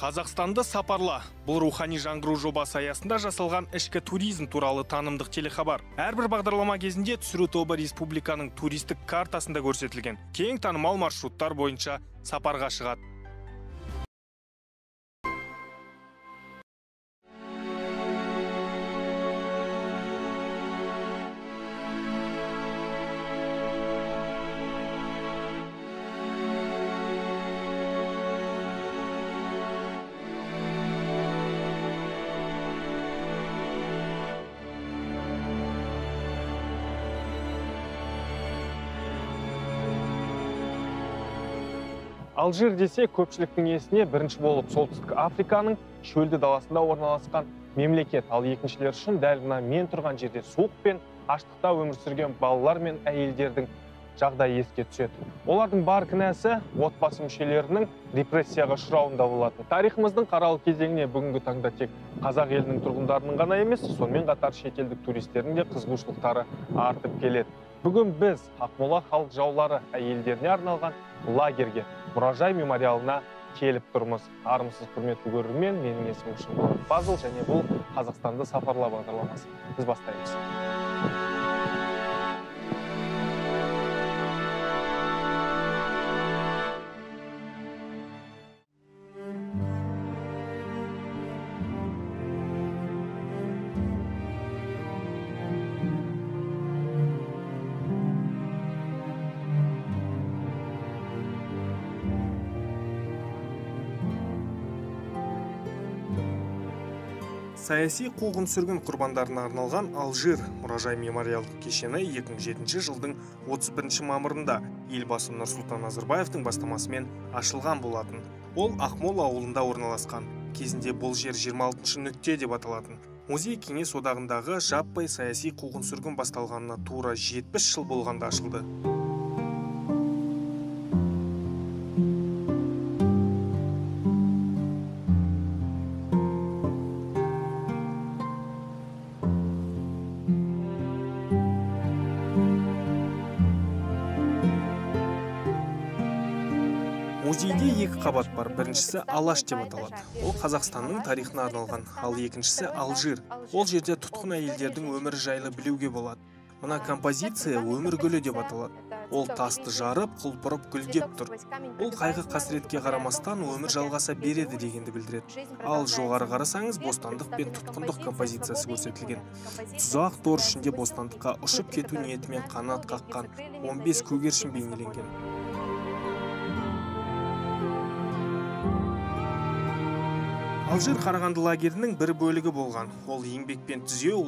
қазақстанды сапарла. Бұл рухани жаңғыру жобасы аясында жасалған ішкі туризм туралы танымдық телехабар. Әрбір бағдарлама кезінде түсіру тобы республиканың туристік картасында көрсетілген. Кең танымал маршруттар бойынша сапарға шығады. Алжир десе көпшіліктің есіне бірінші болып солтүстік африканың шөлді даласында орналасқан мемлекет. Ал екіншілер үшін дәл мына мен тұрған жерде суық пен аштықта өмір сүрген балалар мен әйелдердің жағдайы еске түседі. Олардың бар кінәсі отбасы мүшелерінің репрессияға ұшырауында болатын. Тарихымыздың қаралы кезеңіне бүгінгі таңда тек қазақ елінің тұрғындарының ғана емес сонымен қатар шетелдік туристердің де қызығушылықтары артып келеді. Бүгін біз ақмола халық жаулары әйелдеріне арналған лагерьге мұражай мемориалына келіп тұрмыз. Армысыз құрметті көрермен менің есімім шынболат фазыл және бұл қазақстанды сапарла бағдарламасы. Біз бастаймыз. Саяси қуғын сүргін құрбандарына арналған алжир мұражай мемориалдық кешені 2007 жылдың 31 мамырында елбасы нұрсұлтан назарбаевтың бастамасымен ашылған болатын. Ол ақмол ауылында орналасқан кезінде бұл жер 26 нүкте деп аталатын. Музей кеңес одағындағы жаппай саяси қуғын сүргін басталғанына тура 70 жыл болғанда ашылды. Қабат бар. Біріншісі алаш деп аталады. Ол қазақстанның тарихына арналған. Ал екіншісі алжир. Ол жерде тұтқын әйелдердің өмірі жайлы білуге болады. Мына композиция өмір гүлі деп аталады. Ол тасты жарып құлпырып гүлдеп тұр. Ол қайғы қасіретке қарамастан өмір жалғаса береді дегенді білдіреді. Ал жоғары қарасаңыз бостандық пен тұтқындық композициясы көрсетілген. Тұзақ тор ішінде бостандыққа ұшып кету ниетімен қанат қаққан 15 көгершін бейнеленген. Алжир қарағанды лагерінің бір бөлігі болған. Ол еңбекпен түзеу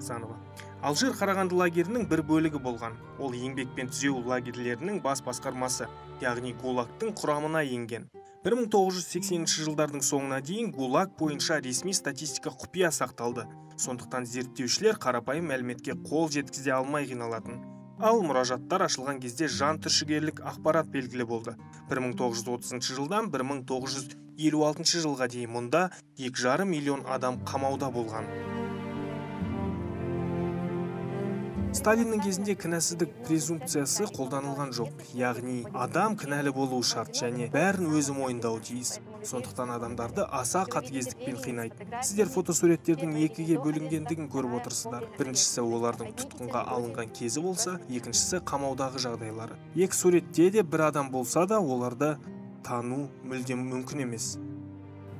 занова алжир қарағанды лагерінің бір бөлігі болған. Ол еңбекпен түзеу лагерлерінің бас басқармасы яғни гулагтың құрамына енген. 1980 жылдардың соңына дейін гулаг бойынша ресми статистика құпия сақталды. Сондықтан зерттеушілер қарапайым мәліметке қол жеткізе алмай қиналатын. Ал мұражаттар ашылған кезде жан түршігерлік ақпарат белгілі болды. 1930 жылдан 1956 жылға дейін мұнда екі жарым миллион адам қамауда болған. Сталиннің кезінде кінәсіздік презумпциясы қолданылған жоқ. Яғни адам кінәлі болуы шарт және бәрін өзі мойындауы тиіс. Сондықтан адамдарды аса қатыгездікпен қинайды. сіздер фотосуреттердің екіге бөлінгендігін көріп отырсыздар. біріншісі олардың тұтқынға алынған кезі болса екіншісі қамаудағы жағдайлары. Екі суретте де бір адам болса да оларды тану мүлдем мүмкін емес.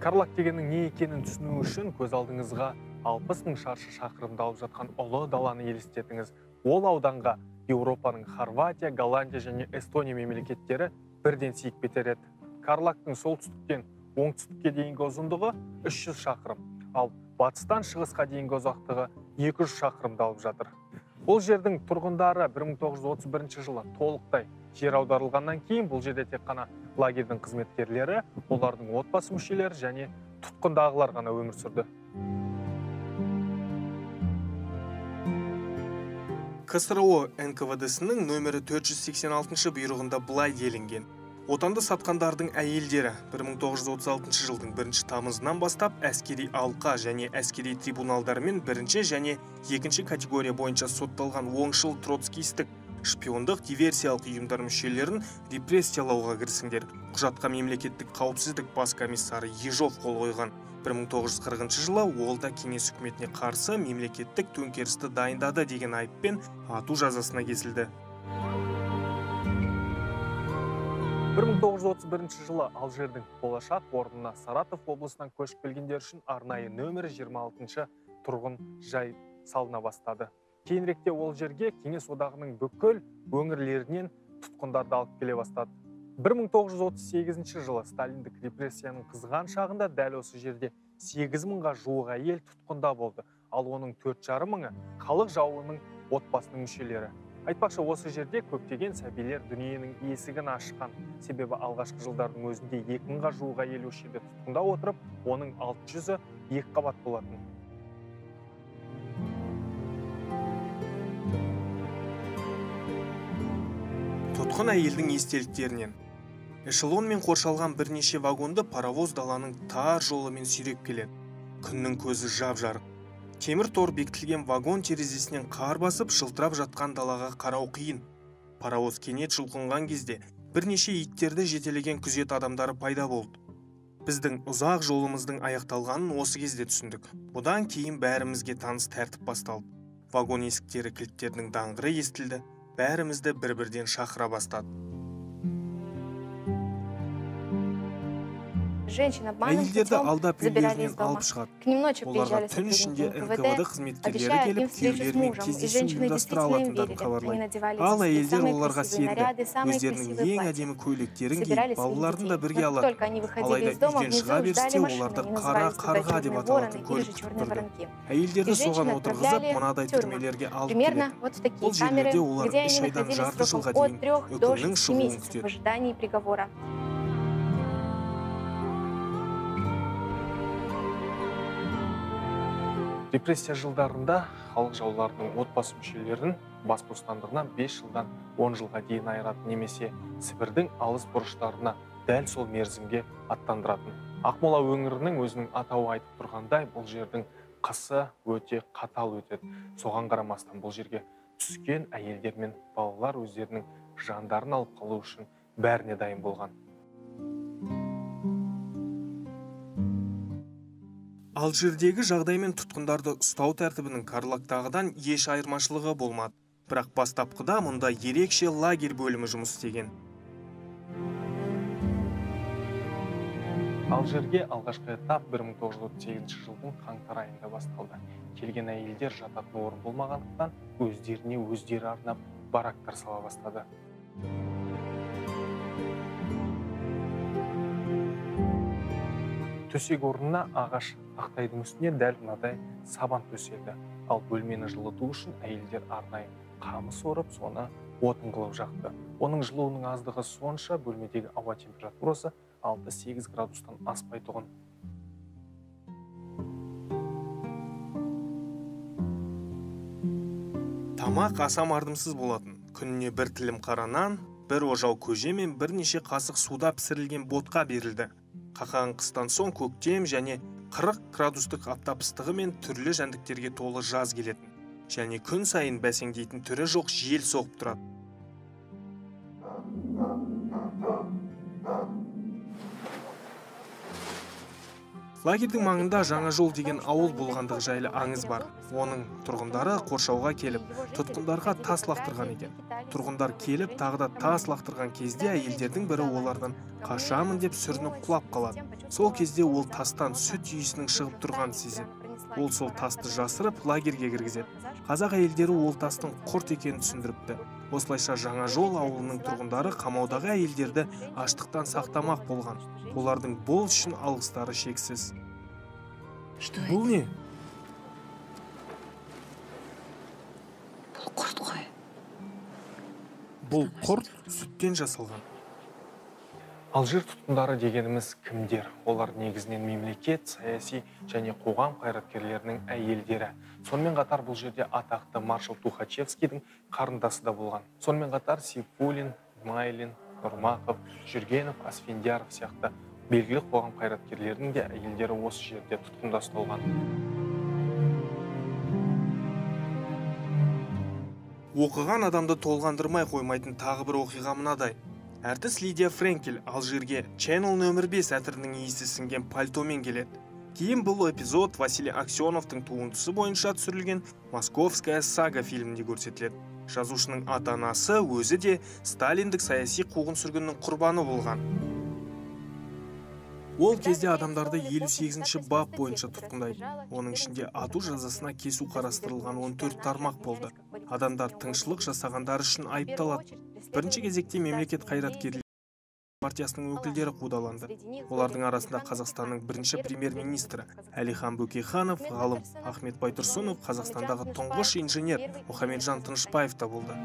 Карлаг дегеннің не екенін түсіну үшін көз алдыңызға алпыс мың шаршы шақырымды алып жатқан ұлы даланы елестетіңіз. Ол ауданға еуропаның хорватия голландия және эстония мемлекеттері бірден сиіп кетер еді. Карлагтың солтүстіктен оңтүстікке дейінгі ұзындығы 300 шақырым ал батыстан шығысқа дейінгі ұзақтығы 200 шақырымды алып жатыр. Бұл жердің тұрғындары 1931 жылы толықтай жер аударылғаннан кейін бұл жерде тек қана лагерьдің қызметкерлері олардың отбасы мүшелері және тұтқындағылар ғана өмір сүрді. Ксро нквд-сінің нөмірі 486 бұйрығында былай делінген. Отанды сатқандардың әйелдері. 1936 жылдың 1 тамызынан бастап әскери алқа және әскери трибуналдармен бірінші және екінші категория бойынша сотталған оңшыл троцкистік шпиондық диверсиялық ұйымдар мүшелерін репрессиялауға кірісіңдер. Құжатқа мемлекеттік қауіпсіздік бас комиссары ежов қол қойған. 1940 жылы ол да кеңес үкіметіне қарсы мемлекеттік төңкерісті дайындады деген айыппен ату жазасына кесілді. 1931 жылы алжирдің болашақ орнына саратов облысынан көшіп келгендер үшін арнайы нөмірі 26 тұрғын жай салына бастады. Кейініректе ол жерге кеңес одағының бүкіл өңірлерінен тұтқындарды алып келе бастады. 1938 жылы сталиндік репрессияның қызған шағында дәл осы жерде 8 мыңға жуық әйел тұтқында болды. Ал оның төрт жарым мыңы халық жауының отбасының мүшелері. Айтпақшы осы жерде көптеген сәбилер дүниенің есігін ашқан. Себебі алғашқы жылдардың өзінде екі мыңға жуық әйел жерде тұтқында отырып оның алты жүзі екі қабат болатын. Тұтқын әйелдің естеліктерінен. Эшелонмен қоршалған бірнеше вагонды паровоз даланың тар жолымен сүйреп келеді. Күннің көзі жап жарық темір тор бекітілген вагон терезесінен қар басып жылтырап жатқан далаға қарау қиын. Паровоз кенет жұлқынған кезде бірнеше иттерді жетелеген күзет адамдары пайда болды. Біздің ұзақ жолымыздың аяқталғанын осы кезде түсіндік. Бұдан кейін бәрімізге таныс тәртіп басталды. Вагон есіктері кілттерінің даңғыры естілді. Бәрімізді бір бірден шақыра бастады. женщин обманным путем алдап забирали из дома. алып шығады К ним ночью оларға приезжали түн ішінде сотрудники нквд НКВД, қызметкерлері обещая им келіп встречу с күйеулерімен мужем, и кездесу женщины ұйымдастыра действительно им алатындарын верили. Они хабарлайды надевали ал себе әйелдер самые оларға красивые сенді наряды, самые өздерінің красивые ең платья. әдемі көйлектерін Собирали киіп балаларын да своих бірге детей. Но алады как только они выходили алайда из дома, үйден внизу шыға берісте ждали машины, оларды они қара назывались тогда қарға деп черные аталатын вороны или көлік же черные күттірді воронки. әйелдерді И соған женщин отырғызып отправляли мынадай в тюрьмы. түрмелерге алып Примерно келеді вот в такие бұл камеры, жерлерде олар где үш они айдан находились жарты сроком жылға от дейін 3 до үкімнің 6 шығуын месяцев в күтеді ожидании приговора. Репрессия жылдарында халық жауларының отбасы мүшелерін бас бостандығынан 5 жылдан 10 жылға дейін айыратын немесе сібірдің алыс бұрыштарына дәл сол мерзімге аттандыратын. Ақмола өңірінің өзінің атауы айтып тұрғандай бұл жердің қысы өте қатал өтеді. Соған қарамастан бұл жерге түскен әйелдер мен балалар өздерінің жандарын алып қалу үшін бәріне дайын болған. Алжирдегі жағдай мен тұтқындарды ұстау тәртібінің карлактағыдан еш айырмашылығы болмады. Бірақ бастапқыда мұнда ерекше лагерь бөлімі жұмыс істеген. Алжирге алғашқы этап 1938 жылдың қаңтар айында басталды. Келген әйелдер жататын орын болмағандықтан өздеріне өздері арнап барактар сала бастады. Төсек орнына ағаш тақтайдың үстіне дәл мынадай сабан төселді ал бөлмені жылыту үшін әйелдер арнайы қамыс орып соны отын қылып жақты. Оның жылуының аздығы сонша бөлмедегі ауа температурасы 6-8 градустан аспайтұғын тамақ аса мардымсыз болатын. Күніне бір тілім қара нан бір ожау көже мен бірнеше қасық суда пісірілген ботқа берілді. Қақаған қыстан соң көктем және 40 градустық аптап ыстығы мен түрлі жәндіктерге толы жаз келетін және күн сайын бәсеңдейтін түрі жоқ жел соғып тұрады. Лагерьдің маңында жаңа жол деген ауыл болғандығы жайлы аңыз бар. Оның тұрғындары қоршауға келіп тұтқындарға тас лақтырған екен. Тұрғындар келіп тағы да тас лақтырған кезде әйелдердің бірі олардан қашамын деп сүрініп құлап қалады. Сол кезде ол тастан сүт иісінің шығып тұрғанын сезеді. Ол сол тасты жасырып лагерьге кіргізеді. Қазақ әйелдері ол тастың құрт екенін түсіндіріпті. Осылайша жаңа жол ауылының тұрғындары қамаудағы әйелдерді аштықтан сақтамақ болған. Олардың бұл үшін алғыстары шексіз. Бұл не? Бұл құрт қой. Бұл құрт сүттен жасалған. Алжир тұтқындары дегеніміз кімдер? Олар негізінен мемлекет саяси және қоғам қайраткерлерінің әйелдері. Сонымен қатар бұл жерде атақты маршал тухачевскийдің қарындасы да болған. Сонымен қатар сейфуллин майлин нұрмақов жүргенов асфендияров сияқты белгілі қоғам қайраткерлерінің де әйелдері осы жерде тұтқында ұсталған оқыған адамды толғандырмай қоймайтын тағы бір оқиға мынадай. Әртіс лидия френкель алжирге ченнел нөмір 5 әтірінің иісі сіңген пальтомен келеді. Кейін бұл эпизод василий аксеновтың туындысы бойынша түсірілген московская сага фильмінде көрсетіледі. Жазушының ата анасы өзі де сталиндік саяси қуғын сүргіннің құрбаны болған. Ол кезде адамдарды 58-ші бап бойынша тұтқындайды. Оның ішінде ату жазасына кесу қарастырылған 14 тармақ болды. Адамдар тыңшылық жасағандар үшін айыпталады. Бірінші кезекте мемлекет қайраткерлері партиясының өкілдері қудаланды. Олардың арасында қазақстанның бірінші премьер-министрі әлихан бөкейханов ғалым ахмет байтұрсынов қазақстандағы тұңғыш инженер мұхамеджан тынышбаев та болды.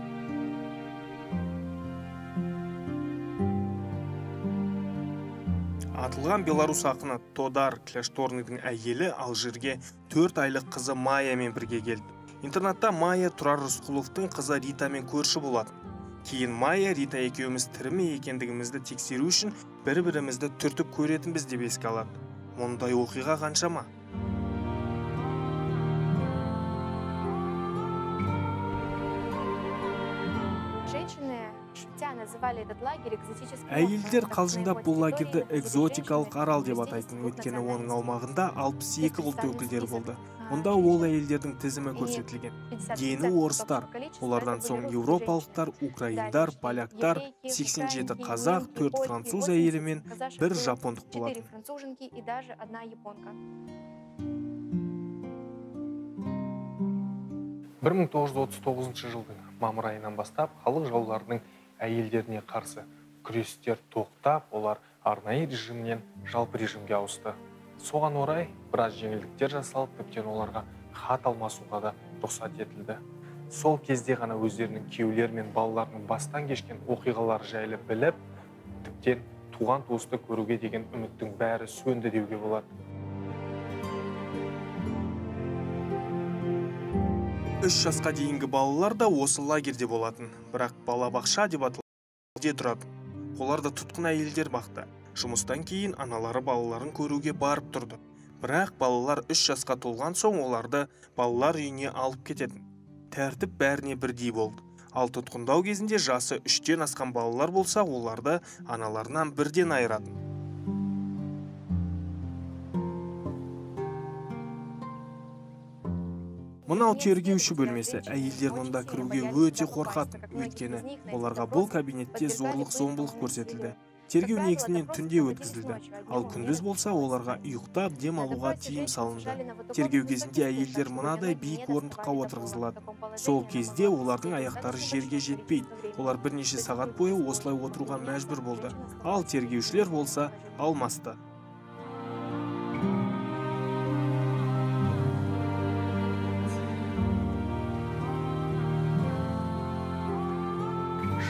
Атылған белорус ақыны тодар кляшторныйдың әйелі алжирге төрт айлық қызы майямен бірге келді. Интернатта майя тұрар рысқұловтың қызы ритамен көрші болады кейін майя рита екеуміз тірі ме екендігімізді тексеру үшін бір бірімізді түртіп көретінбіз деп еске алады мұндай оқиға қаншама әйелдер қалжыңдап бұл лагерді экзотикалық арал деп атайтын. Өйткені оның аумағында 62 ұлт өкілдері болды. Мұнда ол әйелдердің тізімі көрсетілген. дені орыстар олардан соң еуропалықтар украиндар поляктар 87 қазақ 4 француз әйелі мен бір жапондық болатын. бір мың тоғыз жүз отыз тоғызыншы жылдың мамыр айынан бастап халық жауларының әйелдеріне қарсы күрестер тоқтап олар арнайы режимнен жалпы режимге ауысты. Соған орай біраз жеңілдіктер жасалып тіптен оларға хат алмасуға да рұқсат етілді. Сол кезде ғана өздерінің күйеулері мен балаларының бастан кешкен оқиғалары жайлы біліп тіптен туған туысты көруге деген үміттің бәрі сөнді деуге болады үш жасқа дейінгі балалар да осы лагерьде болатын. Бірақ балабақша деп аталады тұрады. Оларда тұтқын әйелдер бақты. Жұмыстан кейін аналары балаларын көруге барып тұрды. Бірақ балалар үш жасқа толған соң оларды балалар үйіне алып кететін. Тәртіп бәріне бірдей болды. Ал тұтқындау кезінде жасы үштен асқан балалар болса оларды аналарынан бірден айыратын мынау тергеуші бөлмесі. Әйелдер мұнда кіруге өте қорқатын өйткені оларға бұл кабинетте зорлық зомбылық көрсетілді. Тергеу негізінен түнде өткізілді. Ал күндіз болса оларға ұйықтап дем алуға тыйым салынды. Тергеу кезінде әйелдер мынадай биік орындыққа отырғызылады. сол кезде олардың аяқтары жерге жетпейді. Олар бірнеше сағат бойы осылай отыруға мәжбүр болды. Ал тергеушілер болса алмасты.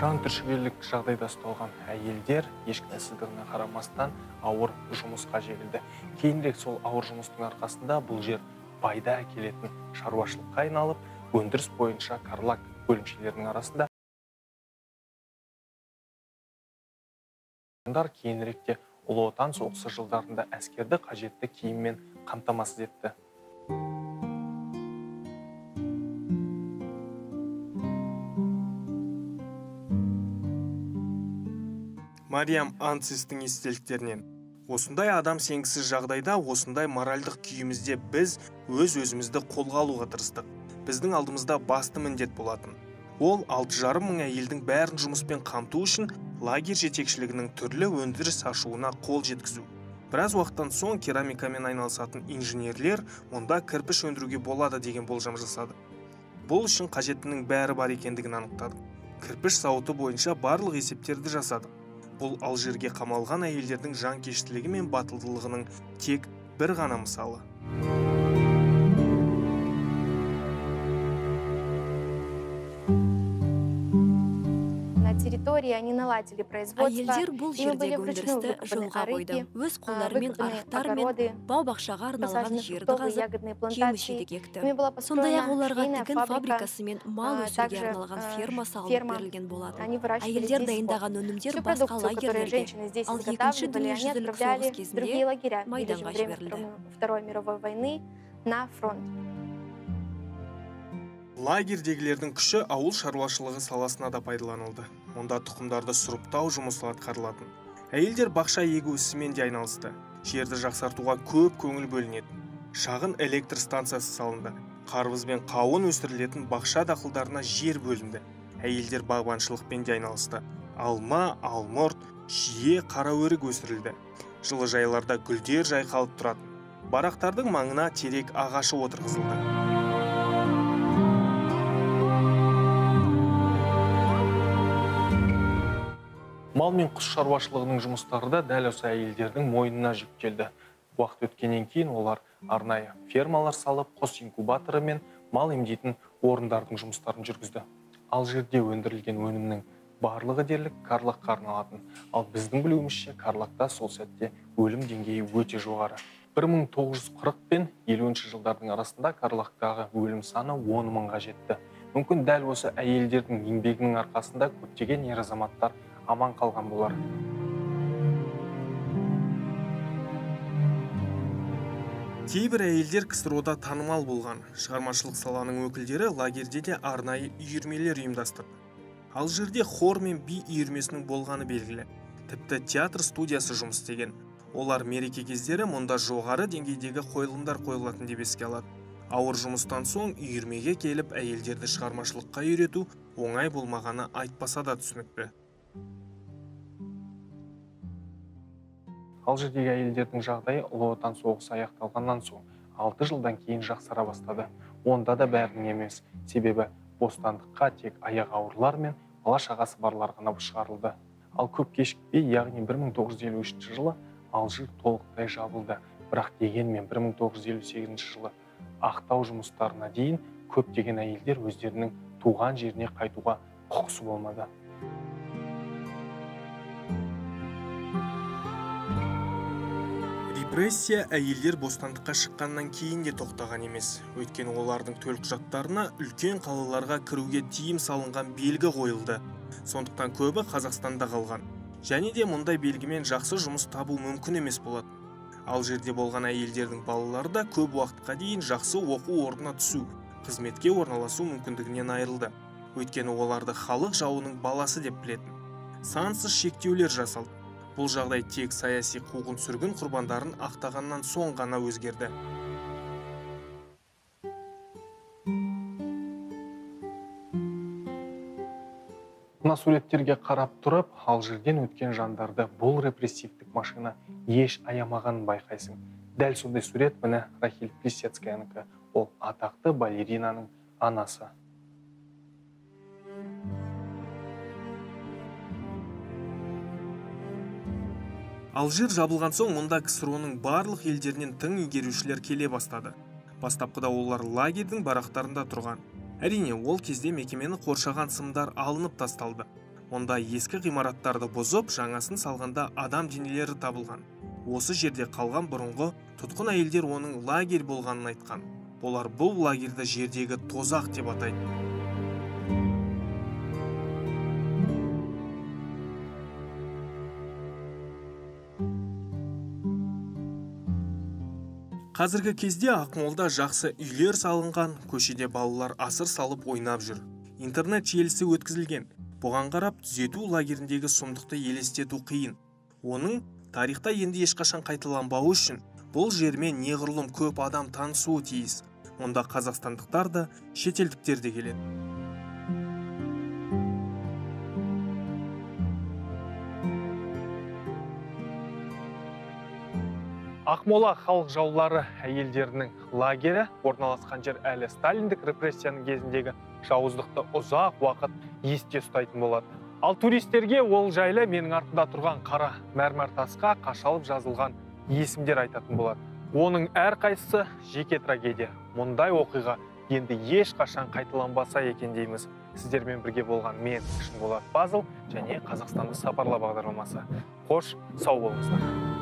Жан түршігерлік жағдайда ұсталған әйелдер ешкінәсіздігіне қарамастан ауыр жұмысқа жегілді. Кейінірек сол ауыр жұмыстың арқасында бұл жер пайда әкелетін шаруашылыққа айналып өндіріс бойынша карлак бөлімшелерінің арасында кейініректе ұлы отан соғысы жылдарында әскерді қажетті киіммен қамтамасыз етті. Мариам анцистің естеліктерінен. Осындай адам сенгісіз жағдайда осындай моральдық күйімізде біз өз өзімізді қолға алуға тырыстық. Біздің алдымызда басты міндет болатын. Ол алты жарым мың әйелдің бәрін жұмыспен қамту үшін лагерь жетекшілігінің түрлі өндіріс ашуына қол жеткізу. Біраз уақыттан соң керамикамен айналысатын инженерлер мұнда кірпіш өндіруге болады деген болжам жасады. Бұл үшін қажеттінің бәрі бар екендігін анықтадық. Кірпіш зауыты бойынша барлық есептерді жасадық. Бұл алжирге қамалған әйелдердің жанкештілігі мен батылдылығының тек бір ғана мысалы. Территории они наладили производство. Әйелдер бұл жердегі өндірісті жолға қойды. Өз қолдарымен арықтар мен бау бақшаға арналған жерді қазып, жеміс жидек екті. Сондай ақ оларға тігін фабрикасы мен мал өсіруге арналған ферма салынып берілген болатын. Әйелдер дайындаған өнімдер басқа лагерлерге, ал екінші дүниежүзілік соғыс кезінде майданға жіберілді. Второй мировой войны на фронт лагерьдегілердің күші ауыл шаруашылығы саласына да пайдаланылды мұнда тұқымдарды сұрыптау жұмысы атқарылатын. Әйелдер бақша егу ісімен де айналысты. Жерді жақсартуға көп көңіл бөлінеді шағын электр станциясы салынды. Қарбыз бен қауын өсірілетін бақша дақылдарына жер бөлінді. Әйелдер бағбаншылықпен де айналысты. Алма алмұрт жиі қараөрік өсірілді. Жылыжайларда гүлдер жайқалып тұрады барақтардың маңына терек ағашы отырғызылды. Мал мен құс шаруашылығының жұмыстары да дәл осы әйелдердің мойнына жүктелді уақыт өткеннен кейін олар арнайы фермалар салып құс инкубаторы мен мал емдейтін орындардың жұмыстарын жүргізді. Ал жерде өндірілген өнімнің барлығы дерлік карлыққа арналатын. Ал біздің білуімізше карлықта сол сәтте өлім деңгейі өте жоғары. 1940 пен 50 жылдардың арасында карлықтағы өлім саны 10 мыңға жетті. Мүмкін дәл осы әйелдердің еңбегінің арқасында көптеген ер азаматтар аман қалған болар. Кейбір әйелдер ксро да танымал болған. Шығармашылық саланың өкілдері лагерьде де арнайы үйірмелер ұйымдастырды. Ал жерде хор мен би үйірмесінің болғаны белгілі. Тіпті театр студиясы жұмыс істеген. Олар мереке кездері мұнда жоғары деңгейдегі қойылымдар қойылатын деп еске алады. Ауыр жұмыстан соң үйірмеге келіп әйелдерді шығармашылыққа үйрету оңай болмағаны айтпаса да түсінікті. Ал жердегі әйелдердің жағдайы ұлы отан соғысы аяқталғаннан соң алты жылдан кейін жақсара бастады. Онда да бәрінің емес. Себебі бостандыққа тек аяғы ауырлар мен бала шағасы барлар ғана шығарылды. Ал көп кешікпей яғни 1953 жылы алжир толықтай жабылды. Бірақ дегенмен 1958 жылы ақтау жұмыстарына дейін көптеген әйелдер өздерінің туған жеріне қайтуға құқысы болмады. Репрессия әйелдер бостандыққа шыққаннан кейін де тоқтаған емес. Өйткені олардың төлқұжаттарына үлкен қалаларға кіруге тиым салынған белгі қойылды. Сондықтан көбі қазақстанда қалған. Және де мұндай белгімен жақсы жұмыс табу мүмкін емес болады ал жерде болған әйелдердің балалары да көп уақытқа дейін жақсы оқу орнына түсу қызметке орналасу мүмкіндігінен айырылды. Өйткені оларды халық жауының баласы деп білетін. Сансыз шектеулер жасалды. Бұл жағдай тек саяси қуғын сүргін құрбандарын ақтағаннан соң ғана өзгерді. Мына суреттерге қарап тұрып алжирден өткен жандарды бұл репрессивтік машина еш аямағанын байқайсың. Дәл сондай сурет міне рахиль плисецкаянікі ол атақты балеринаның анасы. Алжир жабылған соң мұнда ксро барлық елдерінен тың игерушілер келе бастады. Бастапқыда олар лагерьдің барақтарында тұрған. Әрине ол кезде мекемені қоршаған сымдар алынып тасталды. Онда ескі ғимараттарды бұзып жаңасын салғанда адам денелері табылған. Осы жерде қалған бұрынғы тұтқын әйелдер оның лагерь болғанын айтқан. Олар бұл лагерьді жердегі тозақ деп атайды. Қазіргі кезде ақмолда жақсы үйлер салынған көшеде балалар асыр салып ойнап жүр. Интернет желісі өткізілген. Бұған қарап түзету лагеріндегі сұмдықты елестету қиын. Оның тарихта енді ешқашан қайталанбауы үшін бұл жермен неғұрлым көп адам танысуы тиіс. Онда қазақстандықтар да шетелдіктер де келеді. Ақмола халық жаулары әйелдерінің лагері орналасқан жер әлі сталиндік репрессияның кезіндегі жауыздықты ұзақ уақыт есте ұстайтын болады. Ал туристерге ол жайлы менің артында тұрған қара мәрмәр тасқа қашалып жазылған есімдер айтатын болады. Оның әрқайсысы жеке трагедия. Мұндай оқиға енді ешқашан қайталанбаса екен дейміз. Сіздермен бірге болған мен шынболат пазыл және қазақстанды сапарла бағдарламасы. Қош сау болыңыздар.